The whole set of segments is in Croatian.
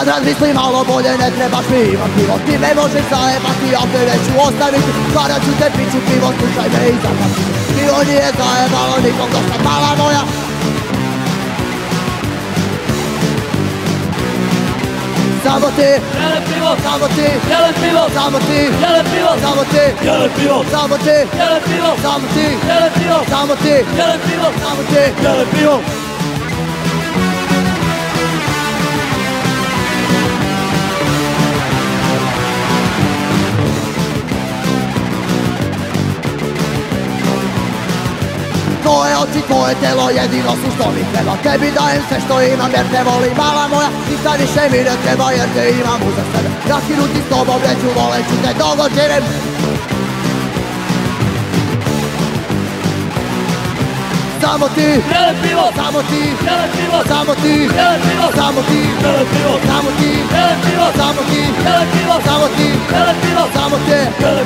Kad razmislim malo bolje ne trebaš mi imat pivo. Ti me možeš zajebati, ja te neću ostaviti. Kada ću te piću pivo, slušaj me i zapati Pivo nije zajebalo nikom dosta mala moja. Samo ti, Jele pivo, samo ti, jele pivo, samo ti, jele pivo, samo ti, jele pivo, samo ti, jele pivo, samo ti, jele pivo, samo ti, jele pivo, samo ti. Jele pivo. Tvoje oči, tvoje telo jedino su što mi treba. Tebi dajem sve što imam jer te volim mala moja Ništa više mi ne treba jer te imam uza sebe. Raskinuti s tobom neću voleću te dolgo živim Samo ti, Jele pivo, samo ti, jele pivo, samo ti, jele pivo, samo ti, jele pivo, samo ti, jele pivo, samo ti, jele pivo, samo ti, jele pivo, samo te. Jele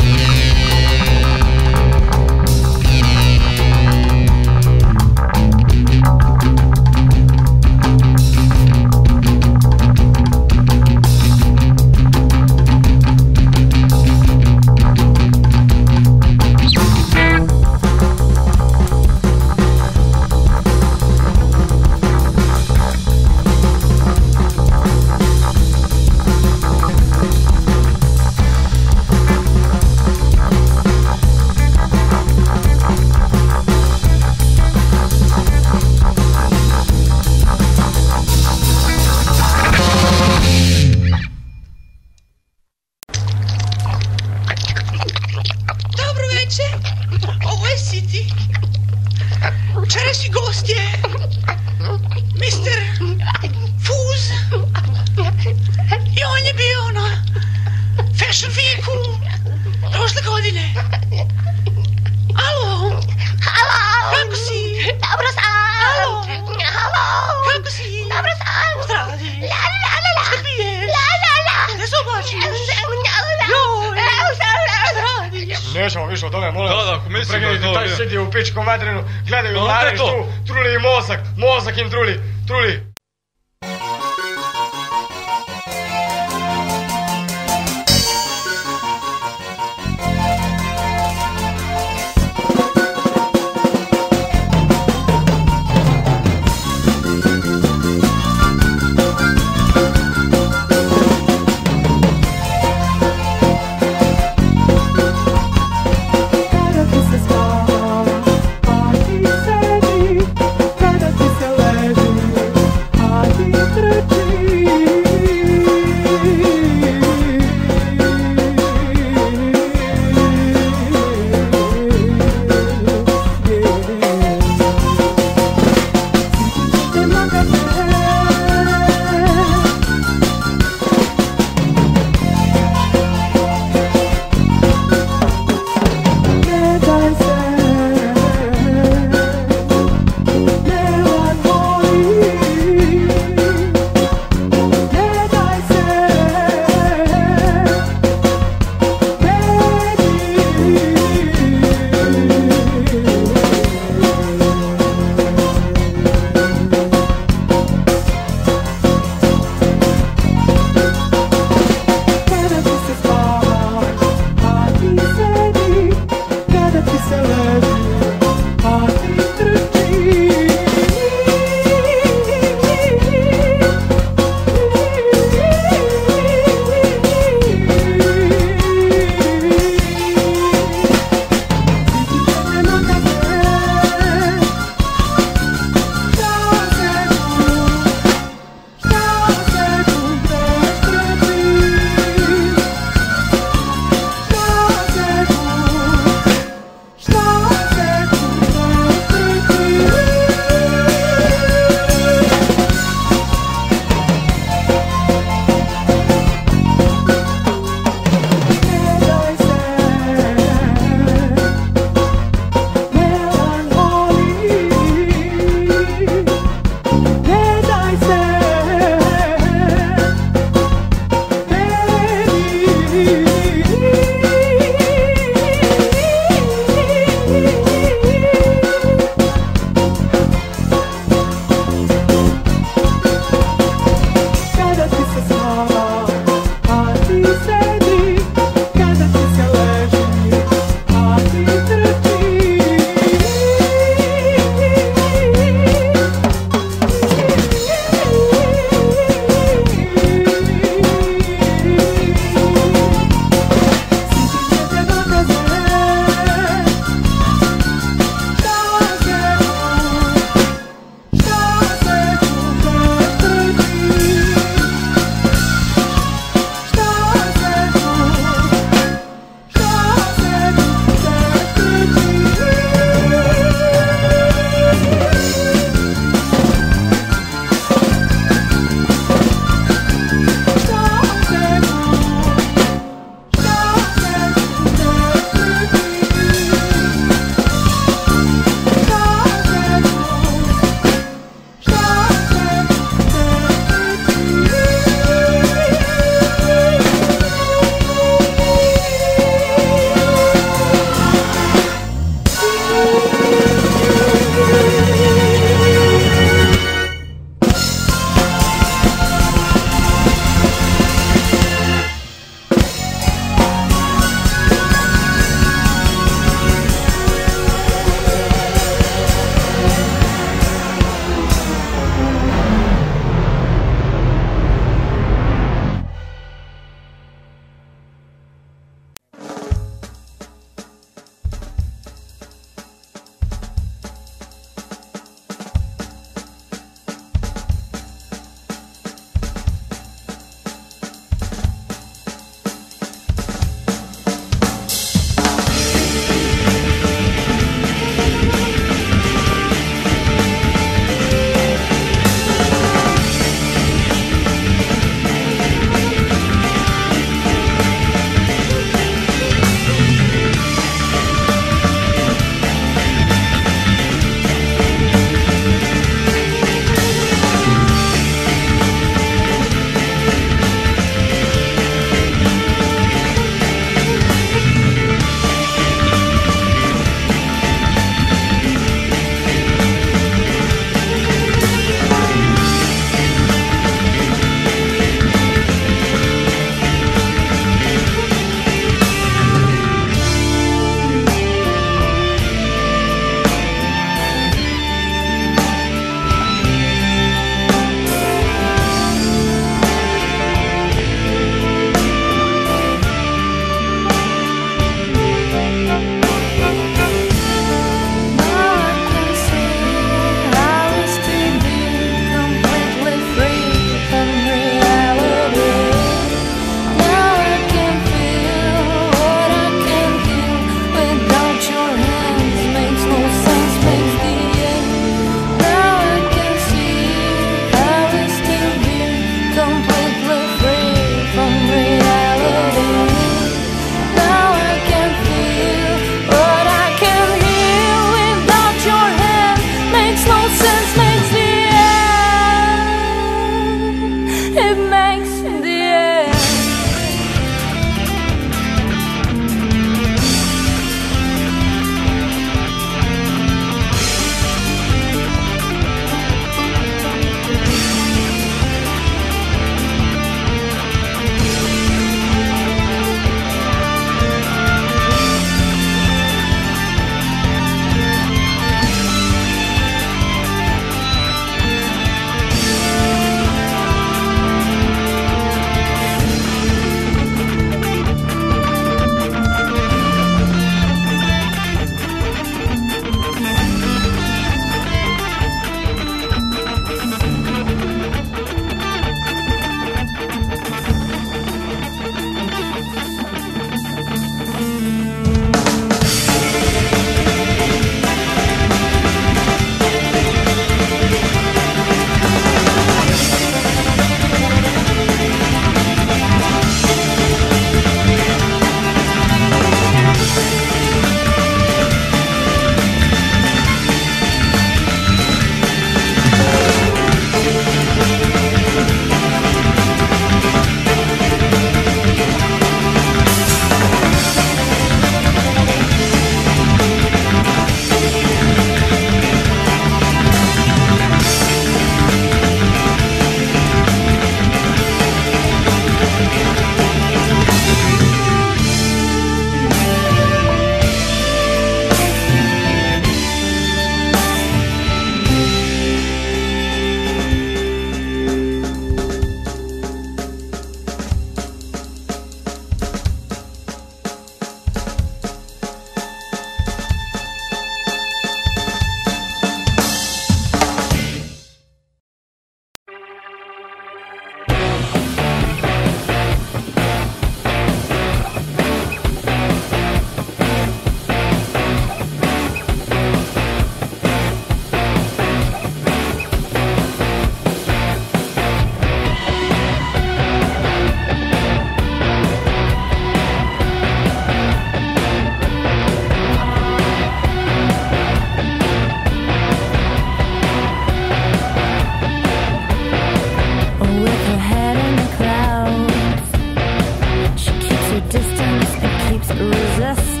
resist.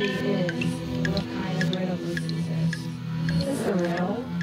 Is, what kind of riddle is this? Is this a riddle?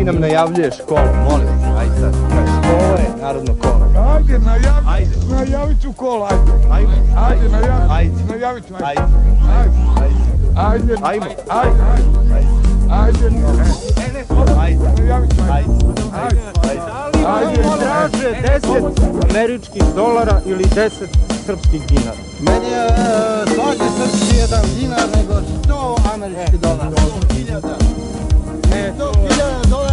Ti nam najavljuješ kolo, molim. Ajde sad, ovo je narodno kolo. Ajde, najavi, najavit ću kola, ajde. Ajde, Ajde, najavi, Ajde. najavit ću, ajde. ajde, Ajde, ajde, Ajmo. ajde, ajde, ajde, ajde, najavit ću, ajde. ajde. Ajde. Traže 10 američkih dolara ili 10 srpskih dinara. Meni je e, svaki srpski jedan dinar nego 100 američki dolara. 100.000. E, 100.000 dolara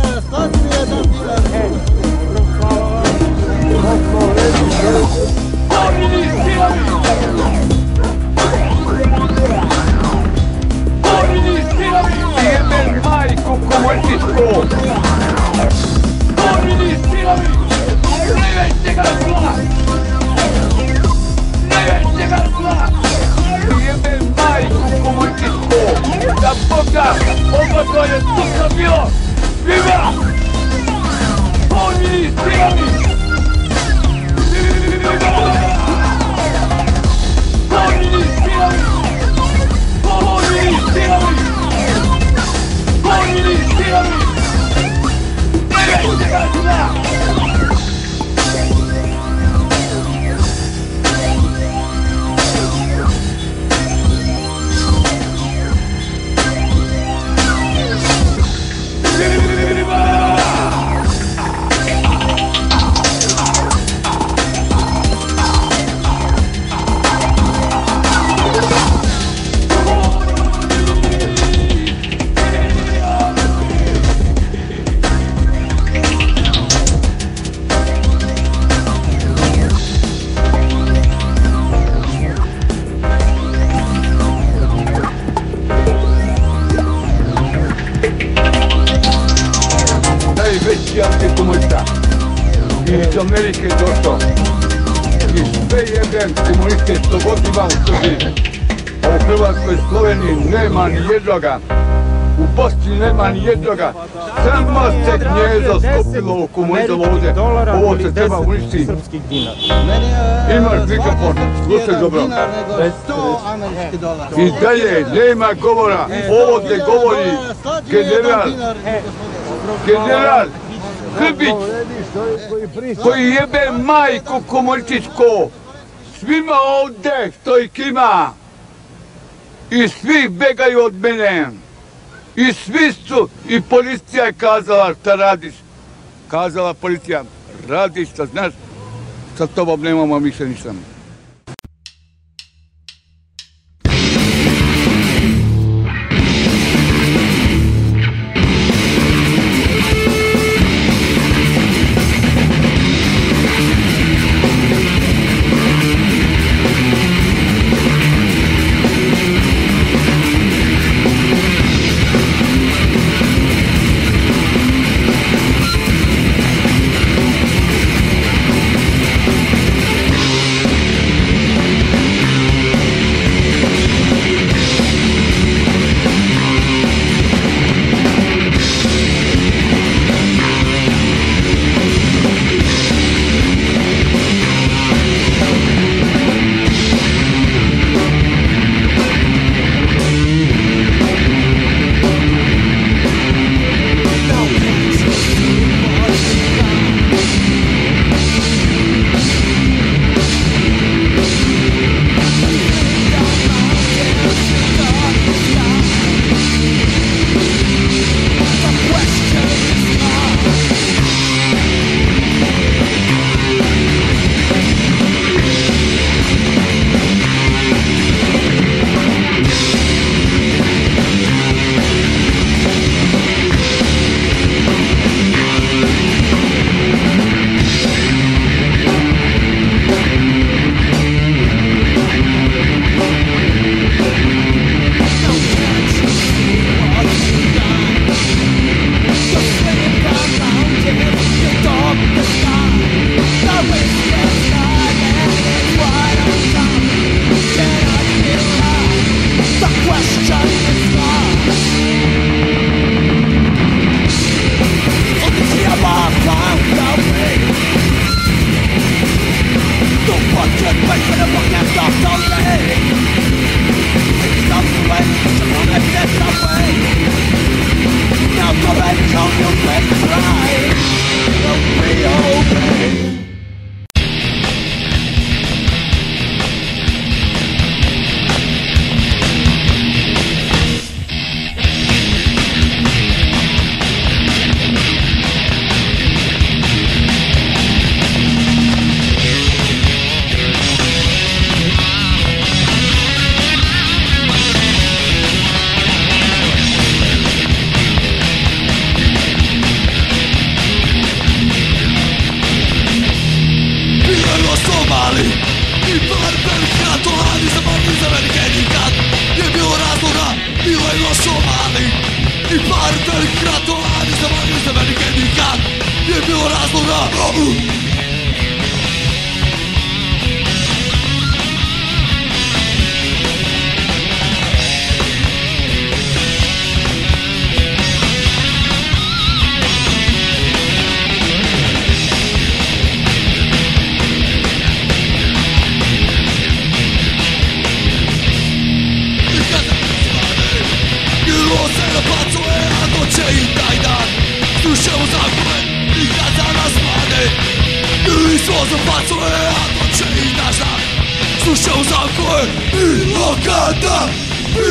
Boga Ovo to je sutra bilo Yeah! Amerike došao. I sve jebem komuniste što god ima u Srbiji. A u Hrvatskoj Sloveniji nema ni jednoga. U Bosni nema ni jednoga. Samo se gnjezo skopilo u komunizam ovdje. Ovo se treba uništiti. Imaš mikrofon, slušaj dobro. dinar nego 100 američki dolara. i dalje nema govora. Ovo te govori general. Jedan dinar nego 100 general Hrbić koji jebe majku komunističku svima ovdje što ih ima. I svi begaju od mene. I svi su i policija je kazala šta radiš? Kazala policija radi šta znaš? Sa tobom nemamo više ništa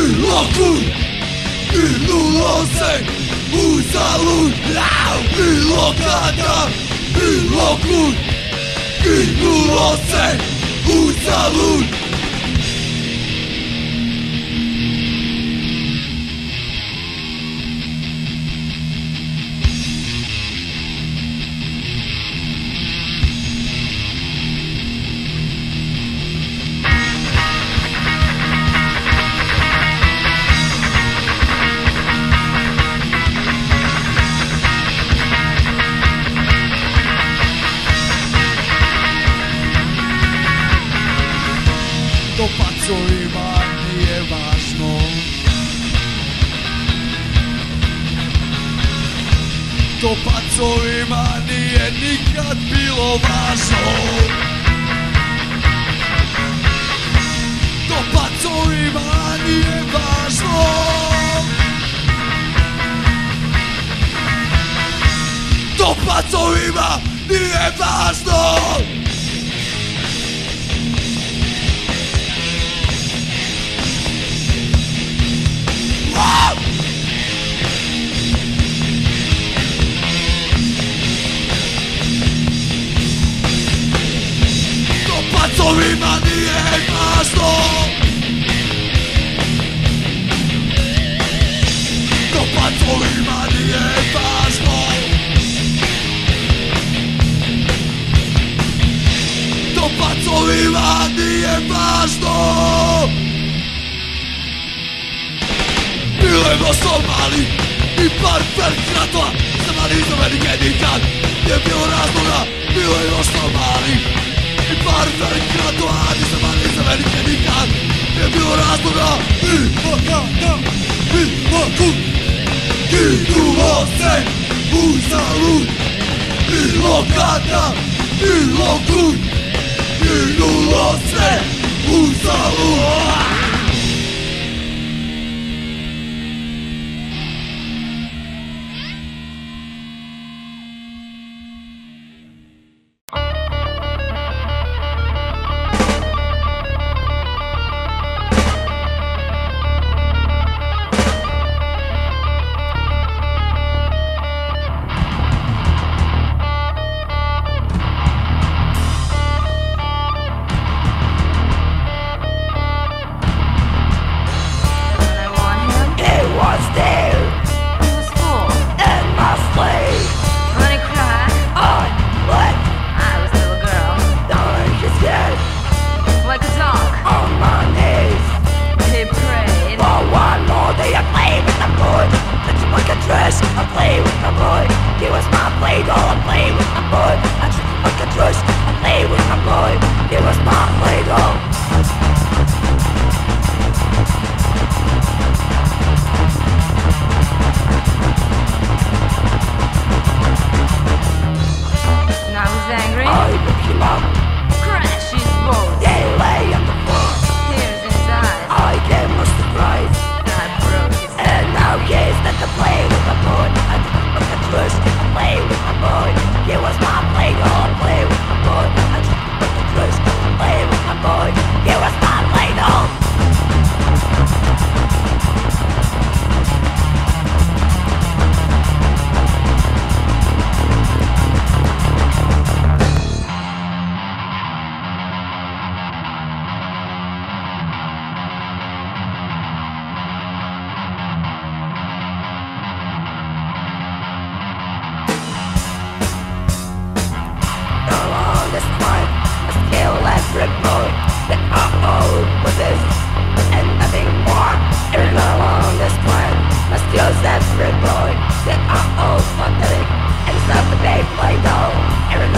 louco E lance! os alunos E loucada E louco lance nulossem os alunos Goku Título 100 Usaru Que Hirokun você usa luz all possess And nothing more. Every on this planet Must use every boy They are all pathetic And so they play doll Every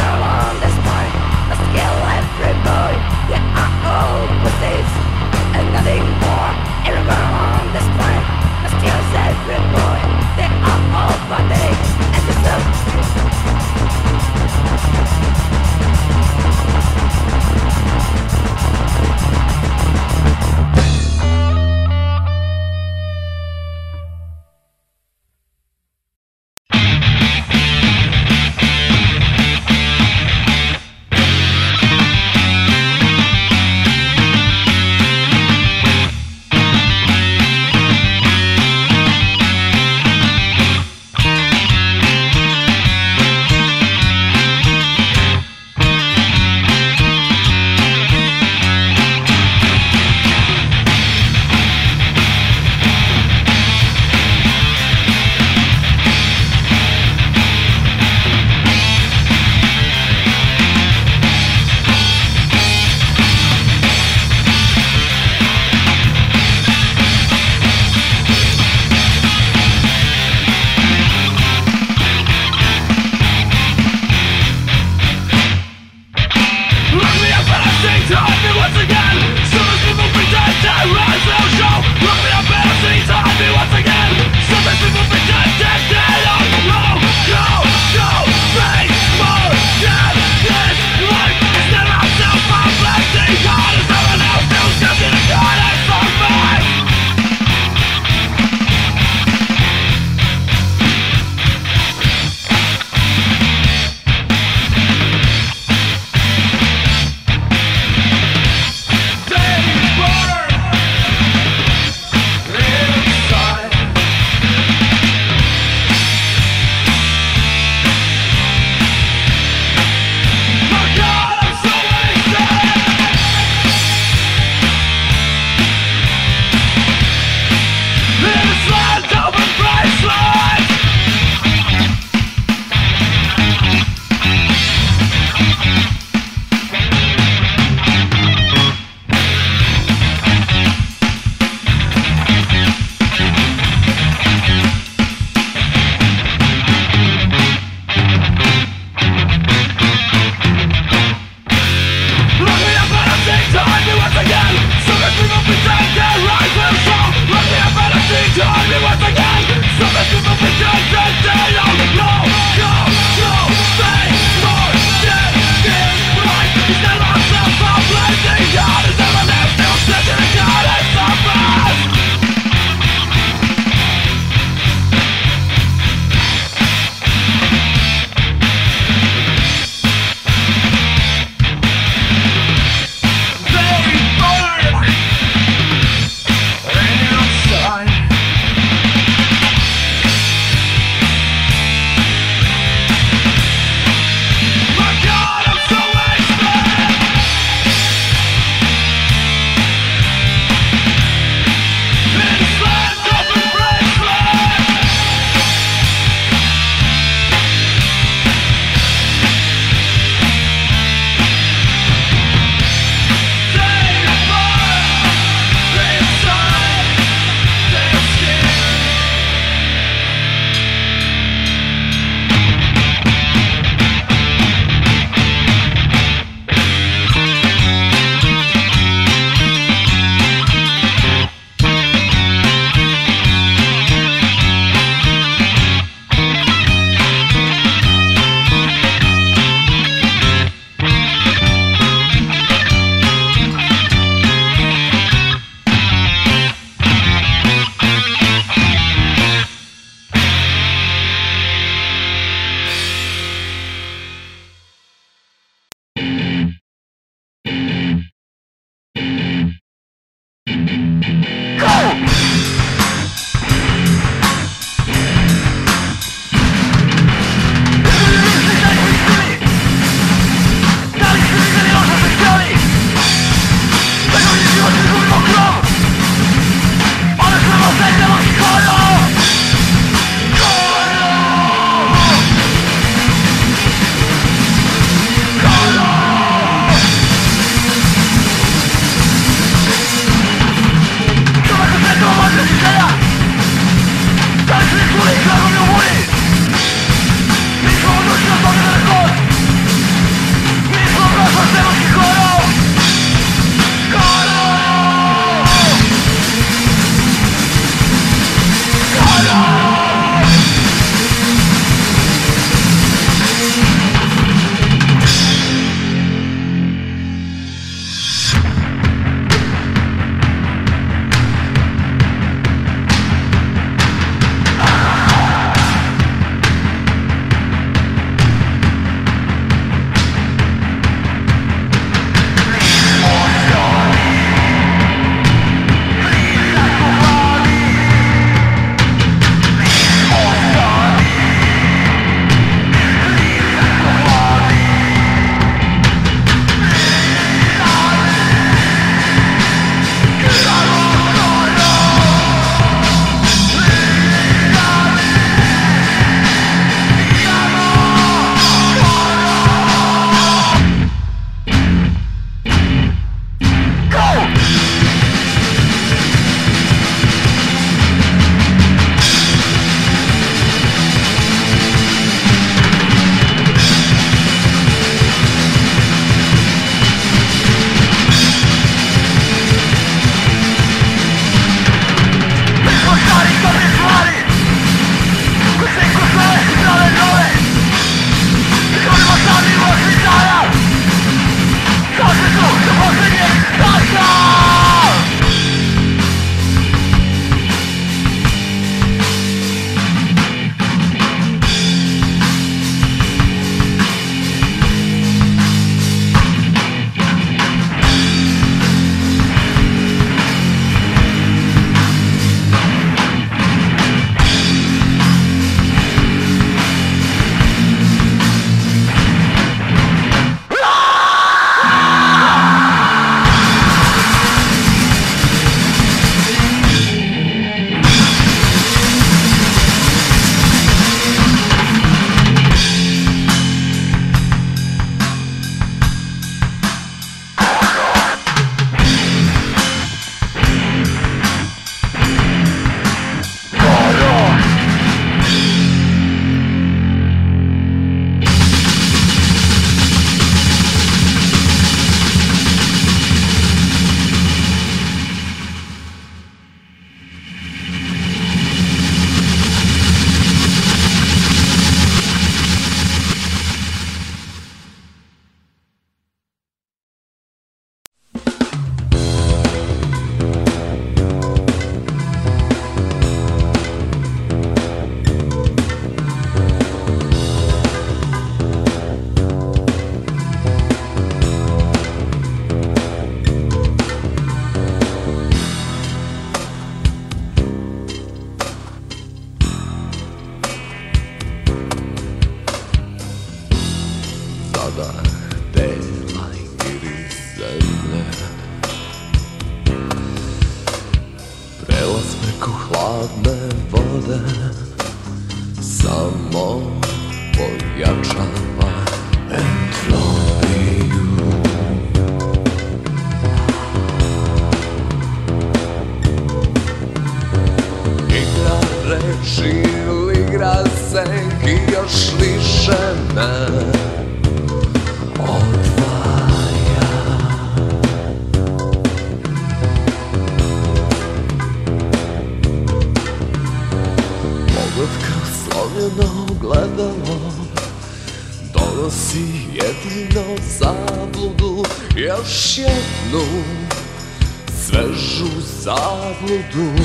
mudo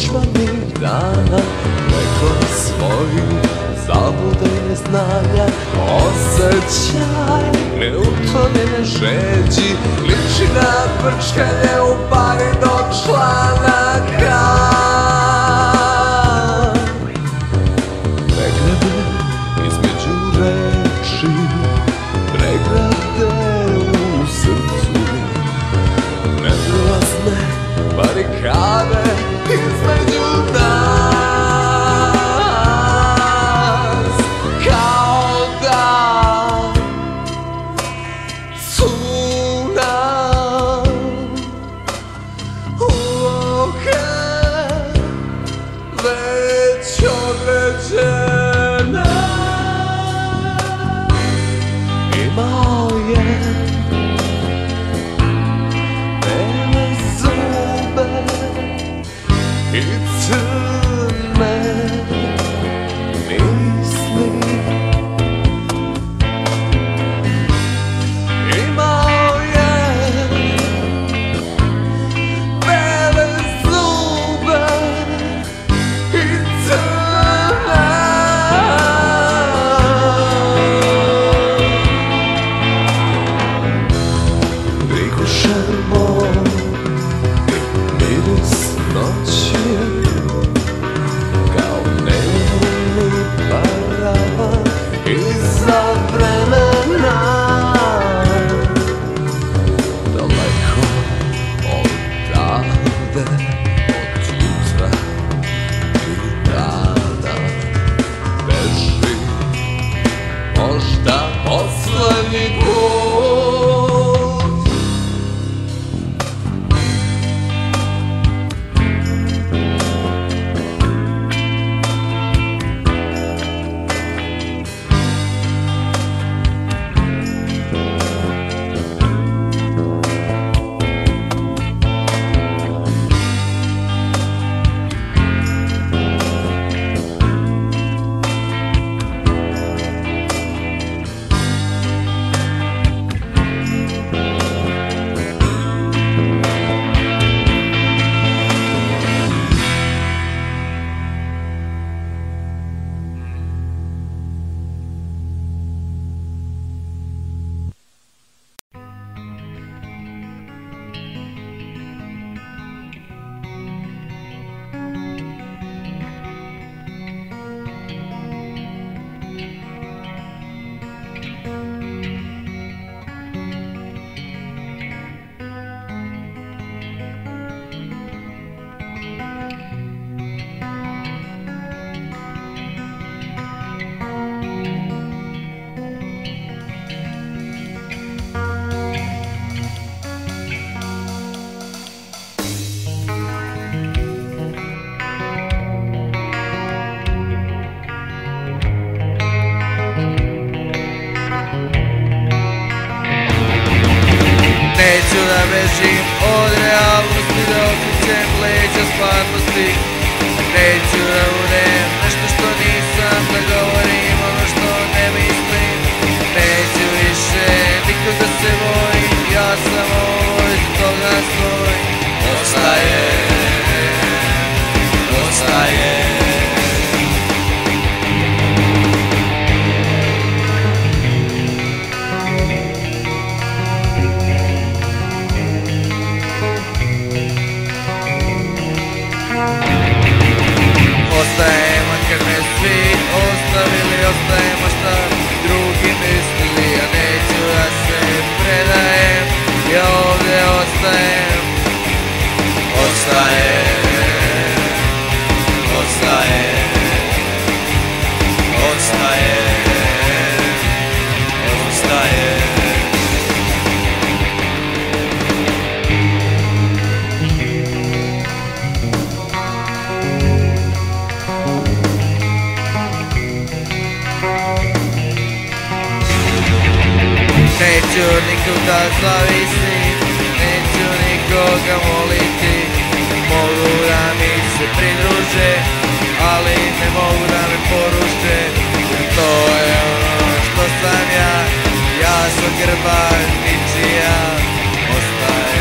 dušmanih dana. Neko svojih zabluda i neznanja Osjećaj. Ne neutonjene žeđi Liči na prčkanje u pari do člana. ざいました。da zavisi Neću nikoga moliti. Mogu da mi se pridruže Ali ne mogu da me to je ono što sam ja. Ja sam grbar ničija. Ostaje